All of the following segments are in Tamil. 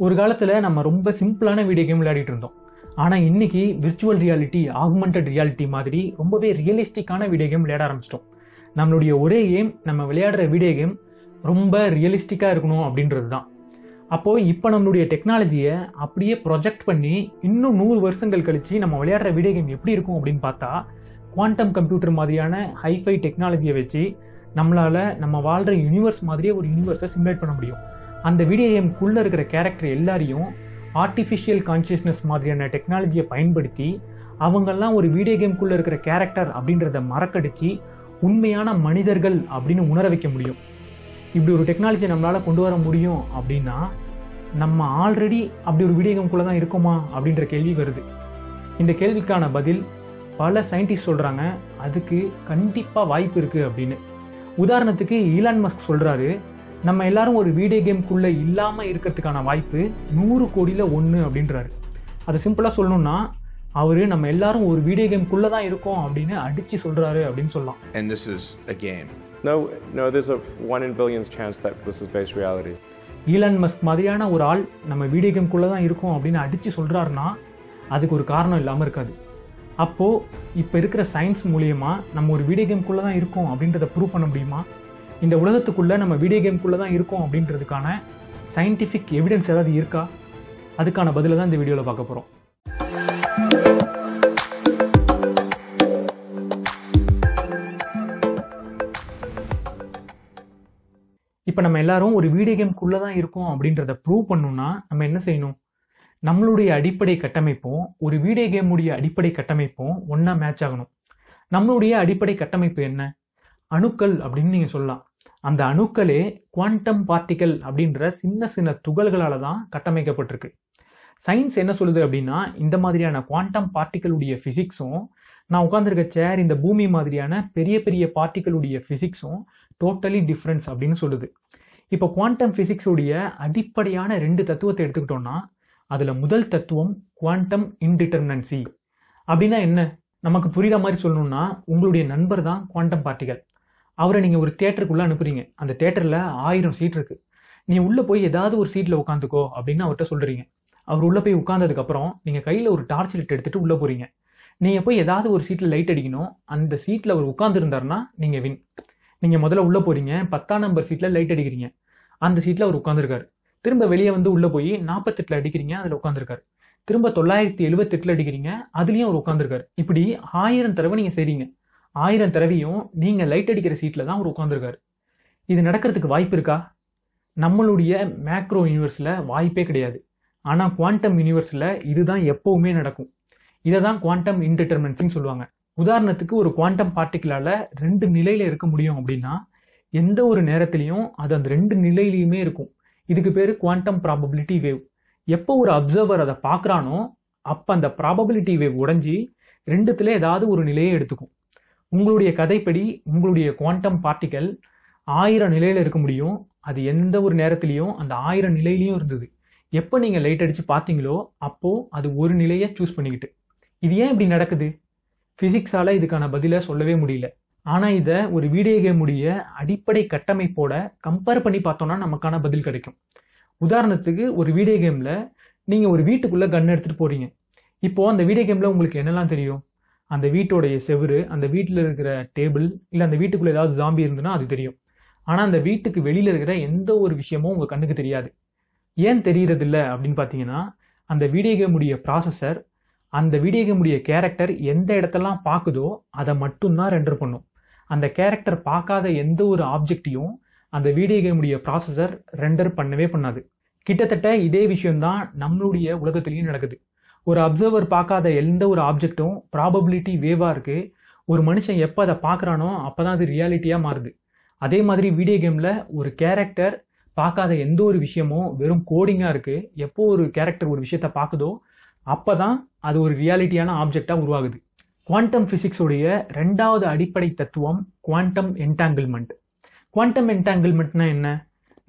ஒரு காலத்தில் நம்ம ரொம்ப சிம்பிளான வீடியோ கேம் விளையாடிட்டு இருந்தோம். ஆனால் இன்றைக்கி விர்ச்சுவல் ரியாலிட்டி ஆகுமெண்டட் ரியாலிட்டி மாதிரி ரொம்பவே ரியலிஸ்டிக்கான வீடியோ கேம் விளையாட ஆரம்பிச்சிட்டோம். நம்மளுடைய ஒரே கேம் நம்ம விளையாடுற வீடியோ கேம் ரொம்ப ரியலிஸ்டிக்காக இருக்கணும் அப்படின்றது தான் அப்போது இப்போ நம்மளுடைய டெக்னாலஜியை அப்படியே ப்ரொஜெக்ட் பண்ணி இன்னும் நூறு வருஷங்கள் கழித்து நம்ம விளையாடுற வீடியோ கேம் எப்படி இருக்கும் அப்படின்னு பார்த்தா குவாண்டம் கம்ப்யூட்டர் மாதிரியான ஹைஃபை டெக்னாலஜியை வச்சு நம்மளால் நம்ம வாழ்கிற யூனிவர்ஸ் மாதிரியே ஒரு யூனிவர்ஸை சிமுலேட் பண்ண முடியும். அந்த வீடியோ கேம்குள்ளே இருக்கிற கேரக்டர் எல்லாரையும் ஆர்டிஃபிஷியல் கான்ஷியஸ்னஸ் மாதிரியான டெக்னாலஜியை பயன்படுத்தி அவங்கெல்லாம் ஒரு வீடியோ கேம்குள்ளே இருக்கிற கேரக்டர் அப்படின்றத மறக்கடிச்சு உண்மையான மனிதர்கள் அப்படின்னு உணர வைக்க முடியும். இப்படி ஒரு டெக்னாலஜி நம்மளால் கொண்டு வர முடியும் அப்படின்னா நம்ம ஆல்ரெடி அப்படி ஒரு வீடியோ கேம்குள்ளே தான் இருக்கோமா அப்படின்ற கேள்வி வருது. இந்த கேள்விக்கான பதில் பல சயின்டிஸ்ட் சொல்கிறாங்க அதுக்கு கண்டிப்பாக வாய்ப்பு இருக்குது அப்படின்னு. உதாரணத்துக்கு ஈலான் மஸ்க் சொல்கிறாரு நம்ம எல்லாரும் ஒரு வீடியோ கேம்குள்ளே இல்லாமல் இருக்கிறதுக்கான வாய்ப்பு நூறு கோடியில் ஒன்று அப்படின்றாரு அதை சிம்பிளாக சொல்லணும்னா அவர் நம்ம எல்லாரும் ஒரு வீடியோ கேம்குள்ளே தான் இருக்கோம் அப்படின்னு அடித்து சொல்கிறாரு அப்படின்னு சொல்லலாம் and this is a game. No, no, there's a one in billions chance that this is based reality. Elon Musk மாதிரியான ஒரு ஆள் நம்ம வீடியோ கேம்குள்ளே தான் இருக்கோம் அப்படின்னு அடித்து சொல்கிறாருன்னா அதுக்கு ஒரு காரணம் இல்லாமல் இருக்காது அப்போது இப்போ இருக்கிற சயின்ஸ் மூலியமா நம்ம ஒரு வீடியோ கேம்குள்ளே தான் இருக்கோம் அப்படின்றத ப்ரூவ் பண்ண முடியுமா இந்த உலகத்துக்குள்ளே நம்ம வீடியோ கேம்குள்ளே தான் இருக்கோம் அப்படின்றதுக்கான சயின்டிஃபிக் எவிடன்ஸ் ஏதாவது இருக்கா? அதுக்கான பதிலை தான் இந்த வீடியோவில் பார்க்க போகிறோம் இப்போ நம்ம எல்லாரும் ஒரு வீடியோ கேம்குள்ளே தான் இருக்கோம் அப்படின்றத ப்ரூவ் பண்ணணும்னா நம்ம என்ன செய்யணும்? நம்மளுடைய அடிப்படை கட்டமைப்பும் ஒரு வீடியோ கேமுடைய அடிப்படை கட்டமைப்பும் ஒன்றா மேட்ச் ஆகணும். நம்மளுடைய அடிப்படை கட்டமைப்பு என்ன? அணுக்கள் அப்படின்னு நீங்கள் சொல்லலாம். அந்த அணுக்களே குவாண்டம் பார்ட்டிக்கல் அப்படின்ற சின்ன சின்ன துகள்களால் தான் கட்டமைக்கப்பட்டிருக்கு. சயின்ஸ் என்ன சொல்லுது அப்படின்னா இந்த மாதிரியான குவாண்டம் பார்ட்டிகளுடைய ஃபிசிக்ஸும் நான் உட்காந்துருக்க சேர் இந்த பூமி மாதிரியான பெரிய பெரிய பார்ட்டிகளுடைய ஃபிசிக்ஸும் டோட்டலி டிஃப்ரென்ஸ் அப்படின்னு சொல்லுது. இப்போ குவாண்டம் ஃபிசிக்ஸுடைய அடிப்படையான ரெண்டு தத்துவத்தை எடுத்துக்கிட்டோம்னா அதில் முதல் தத்துவம் குவாண்டம் இன்டிட்டர்மினன்சி அப்படின்னா என்ன? நமக்கு புரியுற மாதிரி சொல்லணும்னா உங்களுடைய நண்பர் தான் குவாண்டம் பார்ட்டிகள். அவரை நீங்கள் ஒரு தேட்டருக்குள்ளே அனுப்புறீங்க. அந்த தேட்டரில் ஆயிரம் சீட் இருக்குது நீ உள்ளே போய் ஏதாவது ஒரு சீட்டில் உட்காந்துக்கோ அப்படின்னு அவர்கிட்ட சொல்கிறீங்க அவர் உள்ளே போய் உட்காந்ததுக்கப்புறம் நீங்கள் கையில் ஒரு டார்ச் லைட் எடுத்துகிட்டு உள்ளே போகிறீங்க நீங்கள் போய் ஏதாவது ஒரு சீட்டில் லைட் அடிக்கணும். அந்த சீட்டில் அவர் உட்காந்துருந்தாருன்னா நீங்கள் வின் நீங்கள் முதல்ல உள்ளே போகிறீங்க பத்தாம் நம்பர் சீட்டில் லைட் அடிக்கிறீங்க. அந்த சீட்டில் அவர் உட்காந்துருக்காரு திரும்ப வெளியே வந்து உள்ளே போய் நாற்பத்தெட்டில் அடிக்கிறீங்க. அதில் உட்காந்துருக்காரு திரும்ப தொள்ளாயிரத்தி எழுபத்தெட்டில் அடிக்கிறீங்க. அதுலேயும் அவர் உட்காந்துருக்காரு இப்படி ஆயிரம் தடவை நீங்கள் செய்றீங்க. ஆயிரம் தடவையும் நீங்கள் லைட் அடிக்கிற சீட்டில் தான் அவர் உட்காந்துருக்காரு இது நடக்கிறதுக்கு வாய்ப்பு இருக்கா? நம்மளுடைய மேக்ரோ யூனிவர்ஸில் வாய்ப்பே கிடையாது. ஆனால் குவாண்டம் யூனிவர்ஸில் இதுதான் எப்போவுமே நடக்கும். இதை தான் குவாண்டம் இன்டிட்டர்மென்சின்னு சொல்லுவாங்க. உதாரணத்துக்கு ஒரு குவாண்டம் பார்ட்டிக்கலால் ரெண்டு நிலையில் இருக்க முடியும் அப்படின்னா எந்த ஒரு நேரத்துலையும் அது அந்த ரெண்டு நிலையிலையுமே இருக்கும். இதுக்கு பேர் குவாண்டம் ப்ராபபிலிட்டி வேவ் எப்போ ஒரு அப்சர்வர் அதை பார்க்குறானோ அப்போ அந்த ப்ராபபிலிட்டி வேவ் உடஞ்சி ரெண்டுத்துல ஏதாவது ஒரு நிலையை எடுத்துக்கும். உங்களுடைய கதைப்படி உங்களுடைய குவாண்டம் பார்ட்டிக்கல் ஆயிரம் நிலையில் இருக்க முடியும். அது எந்த ஒரு நேரத்துலையும் அந்த ஆயிரம் நிலையிலையும் இருந்தது. எப்போ நீங்கள் லைட் அடித்து பார்த்தீங்களோ அப்போது அது ஒரு நிலையை சூஸ் பண்ணிக்கிட்டு. இது ஏன் இப்படி நடக்குது? ஃபிசிக்ஸால் இதுக்கான பதிலை சொல்லவே முடியல. ஆனால் இதை ஒரு வீடியோ கேமுடைய அடிப்படை கட்டமைப்போட கம்பேர் பண்ணி பார்த்தோன்னா நமக்கான பதில் கிடைக்கும். உதாரணத்துக்கு ஒரு வீடியோ கேமில் நீங்கள் ஒரு வீட்டுக்குள்ளே கன் எடுத்துகிட்டு போகிறீங்க இப்போது அந்த வீடியோ கேமில் உங்களுக்கு என்னெல்லாம் தெரியும்? அந்த வீட்டோடைய செவுரு அந்த வீட்டில் இருக்கிற டேபிள் இல்லை அந்த வீட்டுக்குள்ளே ஏதாவது ஜாம்பி இருந்ததுன்னா அது தெரியும். ஆனால் அந்த வீட்டுக்கு வெளியில் இருக்கிற எந்த ஒரு விஷயமும் உங்கள் கண்ணுக்கு தெரியாது. ஏன் தெரியறதில்ல அப்படின்னு பார்த்தீங்கன்னா அந்த வீடியோ கேமுடைய ப்ராசஸர் அந்த வீடியோ கேமுடைய கேரக்டர் எந்த இடத்தெல்லாம் பார்க்குதோ அதை மட்டும்தான் ரெண்டர் பண்ணும். அந்த கேரக்டர் பார்க்காத எந்த ஒரு ஆப்ஜெக்டையும் அந்த வீடியோ கேமுடைய ப்ராசஸர் ரெண்டர் பண்ணவே பண்ணாது. கிட்டத்தட்ட இதே விஷயம்தான் நம்மளுடைய உலகத்திலையும் நடக்குது. ஒரு அப்சர்வர் பார்க்காத எந்த ஒரு ஆப்ஜெக்ட்டும் ப்ராபபிலிட்டி வேவாக இருக்குது ஒரு மனுஷன் எப்போ அதை பார்க்குறானோ அப்போ தான் அது ரியாலிட்டியாக மாறுது. அதே மாதிரி வீடியோ கேமில் ஒரு கேரக்டர் பார்க்காத எந்த ஒரு விஷயமும் வெறும் கோடிங்காக இருக்குது எப்போ ஒரு கேரக்டர் ஒரு விஷயத்த பார்க்குதோ அப்போ தான் அது ஒரு ரியாலிட்டியான ஆப்ஜெக்டாக உருவாகுது. குவாண்டம் ஃபிசிக்ஸுடைய ரெண்டாவது அடிப்படை தத்துவம் குவாண்டம் என்டாங்கிள்மெண்ட் குவாண்டம் என்டாங்கிள்மெண்ட்னா என்ன?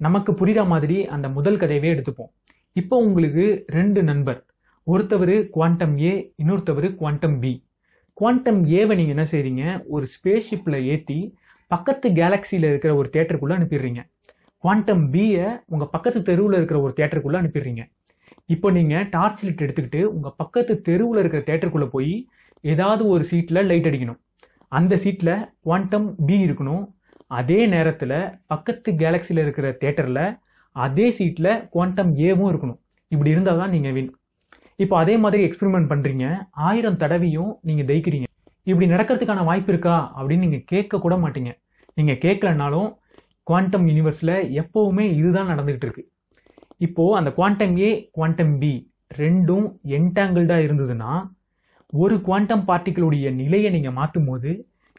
நமக்கு புரிகிற மாதிரி அந்த முதல் கதையவே எடுத்துப்போம். இப்போ உங்களுக்கு ரெண்டு நண்பர். ஒருத்தவர் குவாண்டம் ஏ இன்னொருத்தவர் குவாண்டம் பி குவாண்டம் ஏவை நீங்கள் என்ன செய்கிறீங்க ஒரு ஸ்பேஸ் ஷிப்பில் ஏற்றி பக்கத்து கேலக்சியில் இருக்கிற ஒரு தேட்டருக்குள்ளே அனுப்பிடுறீங்க. குவாண்டம் பியை உங்கள் பக்கத்து தெருவில் இருக்கிற ஒரு தேட்டருக்குள்ளே அனுப்பிடுறீங்க. இப்போ நீங்கள் டார்ச் லைட் எடுத்துக்கிட்டு உங்கள் பக்கத்து தெருவில் இருக்கிற தேட்டருக்குள்ளே போய் ஏதாவது ஒரு சீட்டில் லைட் அடிக்கணும். அந்த சீட்டில் குவாண்டம் பி இருக்கணும். அதே நேரத்தில் பக்கத்து கேலக்சியில் இருக்கிற தேட்டரில் அதே சீட்டில் குவாண்டம் ஏவும் இருக்கணும். இப்படி இருந்தால் தான் நீங்கள் வின் இப்போ அதே மாதிரி எக்ஸ்பெரிமெண்ட் பண்ணுறீங்க ஆயிரம் தடவையும் நீங்கள் ஜெயிக்கிறீங்க. இப்படி நடக்கிறதுக்கான வாய்ப்பு இருக்கா? அப்படின்னு நீங்கள் கேட்க கூட மாட்டீங்க. நீங்கள் கேட்கலனாலும் குவாண்டம் யூனிவர்ஸில் எப்போவுமே இதுதான் நடந்துகிட்டு இருக்கு. இப்போது அந்த குவாண்டம் ஏ குவாண்டம் பி ரெண்டும் என்டாங்கிள்டாக இருந்ததுன்னா ஒரு குவாண்டம் பார்ட்டிகளுடைய நிலையை நீங்கள் மாற்றும் போது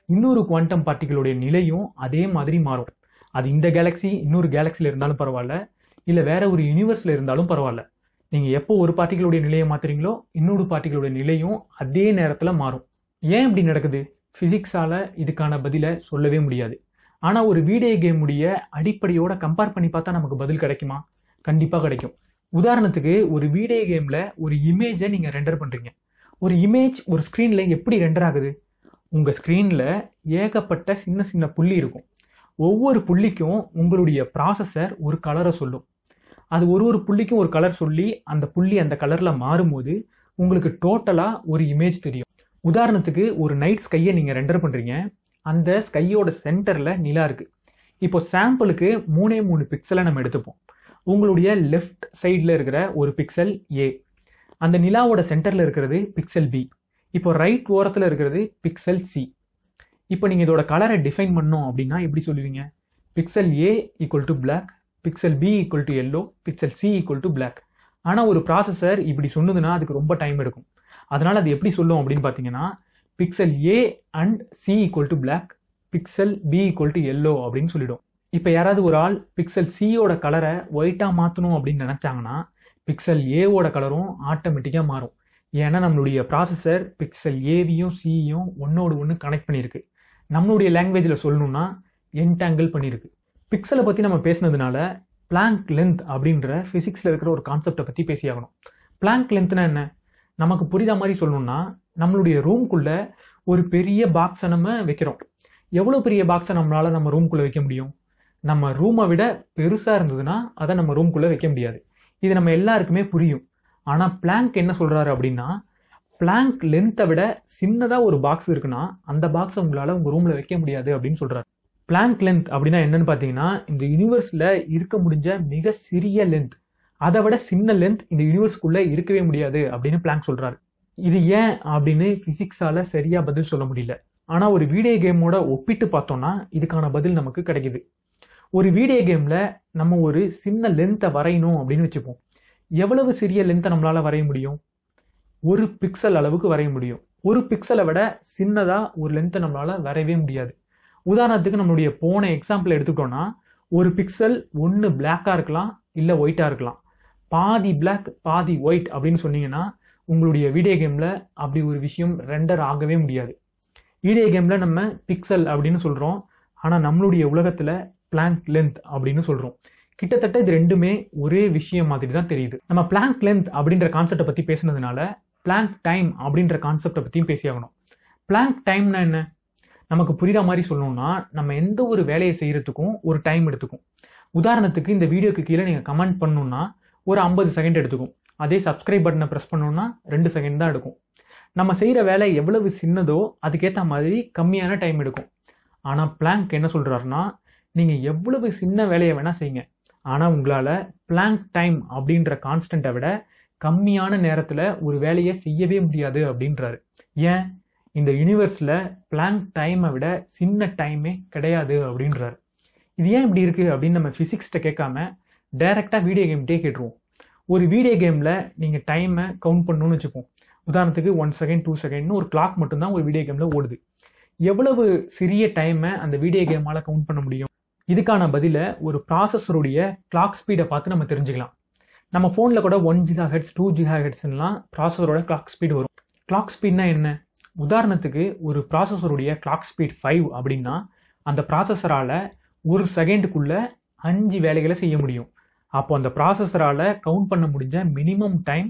இன்னொரு குவாண்டம் பார்ட்டிகளுடைய நிலையும் அதே மாதிரி மாறும். அது இந்த கேலக்ஸி இன்னொரு கேலக்ஸியில் இருந்தாலும் பரவாயில்ல. இல்லை வேற ஒரு யூனிவர்ஸில் இருந்தாலும் பரவாயில்ல. நீங்கள் எப்போ ஒரு பார்ட்டிகளுடைய நிலையை மாற்றுறீங்களோ இன்னொரு பார்ட்டிகளுடைய நிலையும் அதே நேரத்தில் மாறும். ஏன் இப்படி நடக்குது? ஃபிசிக்ஸால் இதுக்கான பதிலை சொல்லவே முடியாது. ஆனால் ஒரு வீடியோ கேமுடைய அடிப்படையோட கம்பேர் பண்ணி பார்த்தா நமக்கு பதில் கிடைக்குமா? கண்டிப்பாக கிடைக்கும். உதாரணத்துக்கு ஒரு வீடியோ கேமில் ஒரு இமேஜை நீங்கள் ரெண்டர் பண்ணுறீங்க ஒரு இமேஜ் ஒரு ஸ்க்ரீனில் எப்படி ரெண்டர் ஆகுது? உங்கள் ஸ்க்ரீனில் ஏகப்பட்ட சின்ன சின்ன புள்ளி இருக்கும். ஒவ்வொரு புள்ளிக்கும் உங்களுடைய ப்ராசஸர் ஒரு கலரை சொல்லும். அது ஒரு ஒரு புள்ளிக்கும் ஒரு கலர் சொல்லி அந்த புள்ளி அந்த கலரில் மாறும்போது உங்களுக்கு டோட்டலாக ஒரு இமேஜ் தெரியும். உதாரணத்துக்கு ஒரு நைட் ஸ்கையை நீங்கள் ரெண்டர் பண்ணுறீங்க அந்த ஸ்கையோட சென்டரில் நிலா இருக்குது இப்போ சாம்பிளுக்கு மூணே மூணு பிக்சலை நம்ம எடுத்துப்போம். உங்களுடைய லெஃப்ட் சைடில் இருக்கிற ஒரு பிக்சல் ஏ அந்த நிலாவோட சென்டரில் இருக்கிறது பிக்சல் பி இப்போ ரைட் ஓரத்தில் இருக்கிறது பிக்சல் சி இப்போ நீங்கள் இதோட கலரை டிஃபைன் பண்ணோம் அப்படின்னா எப்படி சொல்லுவீங்க? Pixel A equal to black pixel B equal to yellow pixel C equal to black ஆனால் ஒரு ப்ராசஸர் இப்படி சொன்னதுன்னா அதுக்கு ரொம்ப டைம் எடுக்கும். அதனால் அது எப்படி சொல்லும் அப்படின்னு பார்த்தீங்கன்னா pixel A and C equal to black pixel B equal to yellow அப்படின்னு சொல்லிடும். இப்போ யாராவது ஒரு ஆள் பிக்சல் சியோட கலரை ஒயிட்டாக மாற்றணும் அப்படின்னு நினச்சாங்கன்னா பிக்சல் ஏவோட கலரும் ஆட்டோமேட்டிக்காக மாறும். ஏன்னா நம்மளுடைய ப்ராசஸர் பிக்சல் ஏவியும் சியும் ஒன்னோடு ஒன்று கனெக்ட் பண்ணியிருக்கு. நம்மளுடைய லாங்குவேஜில் சொல்லணும்னா என்டாங்கிள் பண்ணியிருக்கு. பிக்சலை பற்றி நம்ம பேசினதுனால பிளாங்க் லென்த் அப்படின்ற ஃபிசிக்ஸில் இருக்கிற ஒரு கான்செப்டை பற்றி பேசியாகணும். பிளாங்க் லென்த்னா என்ன? நமக்கு புரித மாதிரி சொல்லணும்னா நம்மளுடைய ரூம்குள்ளே ஒரு பெரிய பாக்ஸை நம்ம வைக்கிறோம். எவ்வளோ பெரிய பாக்ஸை நம்மளால் நம்ம ரூம்குள்ளே வைக்க முடியும்? நம்ம ரூமை விட பெருசாக இருந்ததுன்னா அதை நம்ம ரூம்குள்ளே வைக்க முடியாது. இது நம்ம எல்லாருக்குமே புரியும். ஆனால் பிளாங்க் என்ன சொல்கிறாரு அப்படின்னா பிளாங்க் லென்த்தை விட சின்னதாக ஒரு பாக்ஸ் இருக்குன்னா அந்த பாக்ஸை உங்களால் உங்கள் ரூமில் வைக்க முடியாது அப்படின்னு சொல்கிறாரு பிளாங்க் லென்த் அப்படின்னா என்னன்னு பார்த்தீங்கன்னா இந்த யூனிவர்ஸில் இருக்க முடிஞ்ச மிக சிறிய லென்த் அதை விட சின்ன லென்த் இந்த யூனிவர்ஸ்க்குள்ளே இருக்கவே முடியாது அப்படின்னு பிளாங்க் சொல்கிறாரு இது ஏன் அப்படின்னு ஃபிசிக்ஸால் சரியாக பதில் சொல்ல முடியல. ஆனால் ஒரு வீடியோ கேமோட ஒப்பிட்டு பார்த்தோம்னா இதுக்கான பதில் நமக்கு கிடைக்குது. ஒரு வீடியோ கேமில் நம்ம ஒரு சின்ன லென்த்தை வரையணும் அப்படின்னு வச்சுப்போம். எவ்வளவு சிறிய லென்த்தை நம்மளால் வரைய முடியும்? ஒரு பிக்சல் அளவுக்கு வரைய முடியும். ஒரு பிக்சலை விட சின்னதாக ஒரு லென்த்தை நம்மளால் வரையவே முடியாது. உதாரணத்துக்கு நம்மளுடைய போன எக்ஸாம்பிள் எடுத்துக்கிட்டோம்னா ஒரு பிக்சல் ஒன்று பிளாக்காக இருக்கலாம் இல்லை ஒயிட்டாக இருக்கலாம். பாதி பிளாக் பாதி ஒயிட் அப்படின்னு சொன்னீங்கன்னா உங்களுடைய வீடியோ கேமில் அப்படி ஒரு விஷயம் ரெண்டர் ஆகவே முடியாது. வீடியோ கேமில் நம்ம பிக்சல் அப்படின்னு சொல்கிறோம் ஆனால் நம்மளுடைய உலகத்தில் பிளாங்க் லென்த் அப்படின்னு சொல்கிறோம் கிட்டத்தட்ட இது ரெண்டுமே ஒரே விஷயம் மாதிரி தான் தெரியுது. நம்ம பிளாங்க் லென்த் அப்படின்ற கான்செப்டை பற்றி பேசுனதுனால பிளாங்க் டைம் அப்படின்ற கான்செப்டை பற்றியும் பேசியாகணும். பிளாங்க் டைம்னா என்ன? நமக்கு புரியுற மாதிரி சொல்லணும்னா நம்ம எந்த ஒரு வேலையை செய்கிறதுக்கும் ஒரு டைம் எடுத்துக்கும். உதாரணத்துக்கு இந்த வீடியோக்கு கீழே நீங்கள் கமெண்ட் பண்ணணும்னா ஒரு ஐம்பது செகண்ட் எடுத்துக்கும். அதே சப்ஸ்கிரைப் பட்டனை ப்ரெஸ் பண்ணணும்னா ரெண்டு செகண்ட் தான் எடுக்கும். நம்ம செய்கிற வேலை எவ்வளவு சின்னதோ அதுக்கேற்ற மாதிரி கம்மியான டைம் எடுக்கும். ஆனால் பிளாங்க் என்ன சொல்கிறாருன்னா நீங்கள் எவ்வளவு சின்ன வேலையை வேணால் செய்யுங்க. ஆனால் உங்களால் பிளாங்க் டைம் அப்படின்ற கான்ஸ்டண்ட்டை விட கம்மியான நேரத்தில் ஒரு வேலையை செய்யவே முடியாது அப்படின்றாரு. ஏன்? இந்த யூனிவர்ஸில் பிளாங்க் டைமை விட சின்ன டைமே கிடையாது அப்படின்றாரு. இது ஏன் இப்படி இருக்குது அப்படின்னு நம்ம ஃபிசிக்ஸ்கிட்ட கேட்காம டைரெக்டாக வீடியோ கேம்கிட்டே கேட்டுருவோம். ஒரு வீடியோ கேமில் நீங்கள் டைமை கவுண்ட் பண்ணணும்னு வச்சுப்போம். உதாரணத்துக்கு ஒன் செகண்ட் டூ செகண்ட்னு ஒரு கிளாக் மட்டும்தான் ஒரு வீடியோ கேமில் ஓடுது. எவ்வளவு சிறிய டைமை அந்த வீடியோ கேமால் கவுண்ட் பண்ண முடியும்? இதுக்கான பதிலை ஒரு ப்ராசஸருடைய கிளாக் ஸ்பீடை பார்த்து நம்ம தெரிஞ்சுக்கலாம். நம்ம ஃபோனில் கூட one giga hertz two giga ஹெட்ஸ்லாம் ப்ராசஸரோட கிளாக் ஸ்பீடு வரும் கிளாக் ஸ்பீட்னா என்ன? உதாரணத்துக்கு ஒரு ப்ராசஸருடைய கிளாக் ஸ்பீட் ஃபைவ் அப்படின்னா அந்த ப்ராசஸரால் ஒரு செகண்டுக்குள்ளே அஞ்சு வேலைகளை செய்ய முடியும். அப்போ அந்த ப்ராசஸரால் கவுண்ட் பண்ண முடிஞ்ச மினிமம் டைம்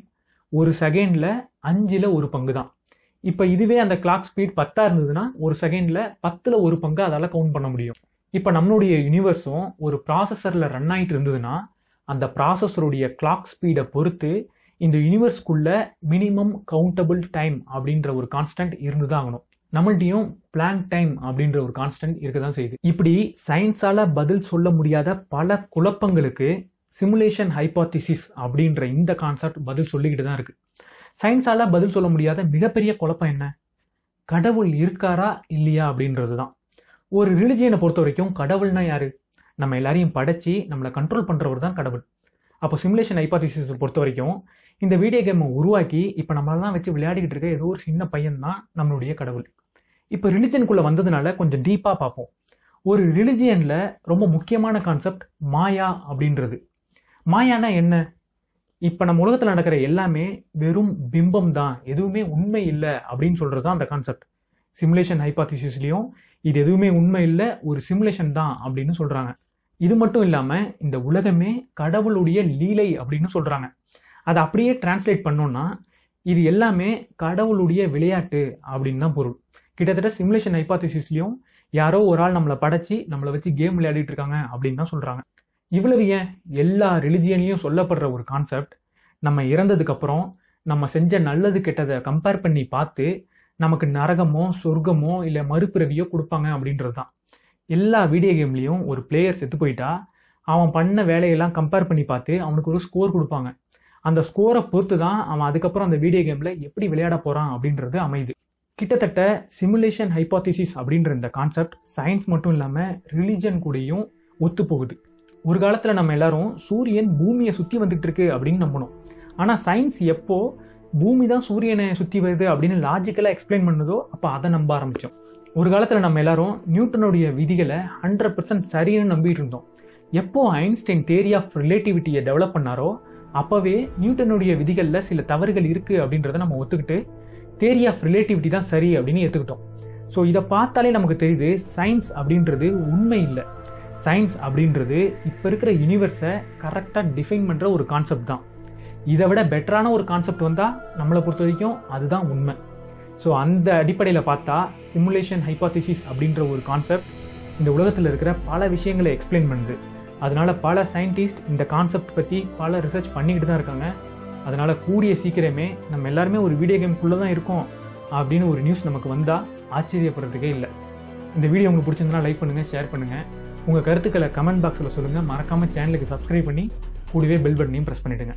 ஒரு செகண்டில் அஞ்சில் ஒரு பங்கு தான். இப்போ இதுவே அந்த கிளாக் ஸ்பீட் பத்தாக இருந்ததுன்னா ஒரு செகண்டில் பத்தில் ஒரு பங்கு அதால் கவுண்ட் பண்ண முடியும். இப்போ நம்மளுடைய யூனிவர்ஸும் ஒரு ப்ராசஸரில் ரன் ஆகிட்டு இருந்ததுன்னா அந்த ப்ராசஸருடைய கிளாக் ஸ்பீடை பொறுத்து இந்த யூனிவர்ஸ்க்குள்ள மினிமம் கவுண்டபிள் டைம் அப்படின்ற ஒரு கான்ஸ்டன்ட் இருந்து தான் ஆகணும். நம்மள்ட்டையும் பிளாங்க் டைம் அப்படின்ற ஒரு கான்ஸ்டன்ட் இருக்க தான் செய்யுது. இப்படி சயின்ஸால பதில் சொல்ல முடியாத பல குழப்பங்களுக்கு சிமுலேஷன் ஹைபாத்திசிஸ் அப்படின்ற இந்த கான்செப்ட் பதில் சொல்லிக்கிட்டு தான் இருக்கு சயின்ஸால பதில் சொல்ல முடியாத மிகப்பெரிய குழப்பம் என்ன? கடவுள் இருக்காரா இல்லையா அப்படின்றது தான் ஒரு ரிலிஜியனை பொறுத்த வரைக்கும் கடவுள்னா யாரு? நம்ம எல்லாரையும் படைச்சி நம்மளை கண்ட்ரோல் பண்றவர் தான் கடவுள். அப்போ சிமுலேஷன் ஹைபாத்திசிஸ் பொறுத்த வரைக்கும் இந்த வீடியோ கேமை உருவாக்கி இப்போ நம்மளெல்லாம் வச்சு விளையாடிக்கிட்டு இருக்க ஏதோ ஒரு சின்ன பையன் தான் நம்மளுடைய கடவுள். இப்போ ரிலிஜனுக்குள்ளே வந்ததுனால கொஞ்சம் டீப்பாக பார்ப்போம். ஒரு ரிலிஜியனில் ரொம்ப முக்கியமான கான்செப்ட் மாயா அப்படின்றது. மாயானா என்ன? இப்போ நம்ம உலகத்தில் நடக்கிற எல்லாமே வெறும் பிம்பம் தான் எதுவுமே உண்மை இல்லை அப்படின்னு சொல்கிறது தான் அந்த கான்செப்ட் சிமுலேஷன் ஹைபாத்திசிஸ்லேயும் இது எதுவுமே உண்மை இல்லை ஒரு சிமுலேஷன் தான் அப்படின்னு சொல்கிறாங்க இது மட்டும் இல்லாமல் இந்த உலகமே கடவுளுடைய லீலை அப்படின்னு சொல்கிறாங்க அதை அப்படியே டிரான்ஸ்லேட் பண்ணோன்னா இது எல்லாமே கடவுளுடைய விளையாட்டு அப்படின்னு தான் பொருள். கிட்டத்தட்ட சிமுலேஷன் ஹைபாத்திசிஸ்லையும் யாரோ ஒரு ஆள் நம்மளை படைச்சி நம்மளை வச்சு கேம் விளையாடிட்டு இருக்காங்க அப்படின்னு தான் சொல்கிறாங்க இவ்வளவு ஏன் எல்லா ரிலிஜியன்லையும் சொல்லப்படுற ஒரு கான்செப்ட் நம்ம இறந்ததுக்கப்புறம் நம்ம செஞ்ச நல்லது கெட்டதை கம்பேர் பண்ணி பார்த்து நமக்கு நரகமோ சொர்க்கமோ இல்லை மறுபிறவியோ கொடுப்பாங்க அப்படின்றது தான். எல்லா வீடியோ கேம்லேயும் ஒரு பிளேயர் செத்து போயிட்டா அவன் பண்ண வேலையெல்லாம் கம்பேர் பண்ணி பார்த்து அவனுக்கு ஒரு ஸ்கோர் கொடுப்பாங்க. அந்த ஸ்கோரை பொறுத்து தான் அவன் அதுக்கப்புறம் அந்த வீடியோ கேமில் எப்படி விளையாட போகிறான் அப்படின்றது அமையுது. கிட்டத்தட்ட சிமுலேஷன் ஹைப்பாத்திசிஸ் அப்படின்ற இந்த கான்செப்ட் சயின்ஸ் மட்டும் இல்லாமல் ரிலிஜன் கூடயும் ஒத்து போகுது. ஒரு காலத்தில் நம்ம எல்லாரும் சூரியன் பூமியை சுற்றி வந்துகிட்டு இருக்கு அப்படின்னு நம்பணும் ஆனால் சயின்ஸ் எப்போ பூமி தான் சூரியனை சுற்றி வருது அப்படின்னு லாஜிக்கலாக எக்ஸ்பிளைன் பண்ணுதோ அப்போ அதை நம்ப ஆரம்பித்தோம் ஒரு காலத்தில் நம்ம எல்லாரும் நியூட்டனுடைய விதிகளை ஹண்ட்ரட் பர்சன்ட் சரின்னு நம்பிட்டு இருந்தோம். எப்போ ஐன்ஸ்டைன் தேரி ஆஃப் ரிலேட்டிவிட்டியை டெவலப் பண்ணாரோ அப்போவே நியூட்டனுடைய விதிகளில் சில தவறுகள் இருக்குது அப்படின்றத நம்ம ஒத்துக்கிட்டு தேரி ஆஃப் ரிலேட்டிவிட்டி தான் சரி அப்படின்னு ஏற்றுக்கிட்டோம் ஸோ இதை பார்த்தாலே நமக்கு தெரியுது சயின்ஸ் அப்படின்றது உண்மை இல்லை. சயின்ஸ் அப்படின்றது இப்போ இருக்கிற யூனிவர்ஸை கரெக்டாக டிஃபைன் பண்ணுற ஒரு கான்செப்ட் தான். இதை விட பெட்டரான ஒரு கான்செப்ட் வந்தால் நம்மளை பொறுத்த வரைக்கும் அதுதான் உண்மை. ஸோ அந்த அடிப்படையில் பார்த்தா சிமுலேஷன் ஹைப்பாத்திசிஸ் அப்படின்ற ஒரு கான்செப்ட் இந்த உலகத்தில் இருக்கிற பல விஷயங்களை எக்ஸ்பிளைன் பண்ணுது. அதனால் பல சயின்டிஸ்ட் இந்த கான்செப்ட் பற்றி பல ரிசர்ச் பண்ணிக்கிட்டு தான் இருக்காங்க. அதனால் கூடிய சீக்கிரமே நம்ம எல்லாருமே ஒரு வீடியோ கேம்குள்ளே தான் இருக்கோம் அப்படின்னு ஒரு நியூஸ் நமக்கு வந்தால் ஆச்சரியப்படுறதுக்கே இல்லை. இந்த வீடியோ உங்களுக்கு பிடிச்சிருந்தனா லைக் பண்ணுங்கள் ஷேர் பண்ணுங்கள் உங்கள் கருத்துக்களை கமெண்ட் பாக்ஸில் சொல்லுங்கள் மறக்காமல் சேனலுக்கு சப்ஸ்கிரைப் பண்ணி கூடவே பெல் பட்டனையும் ப்ரெஸ் பண்ணிவிடுங்க